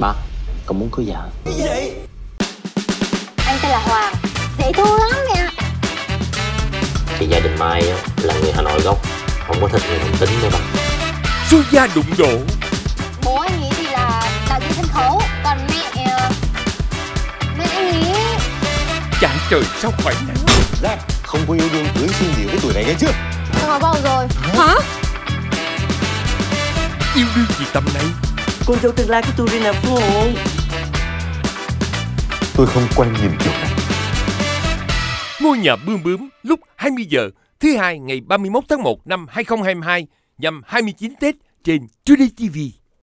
Con muốn cưới vợ Gì vậy? Anh tên là Hoàng. Dễ thương lắm nè Thì gia đình Mai á, là người Hà Nội gốc. Không có thích người đồng tính nữa đâu. Số gia đụng độ. Bố anh ấy thì là đạo diễn sân khấu Còn mẹ ờ, Mẹ anh ấy Chạy trời sao nắng Này Không có yêu đương cưới xin gì cái tuổi này nghe chưa? Tôi có bầu rồi. Hả? Yêu đương gì tầm này Cô dâu tương lai của tôi đây là Phụng Tôi không quen nhìn kiểu này Ngôi nhà bươm bướm lúc 20 giờ thứ hai ngày 31 tháng 1 năm 2022 nhằm 29 Tết trên Today TV.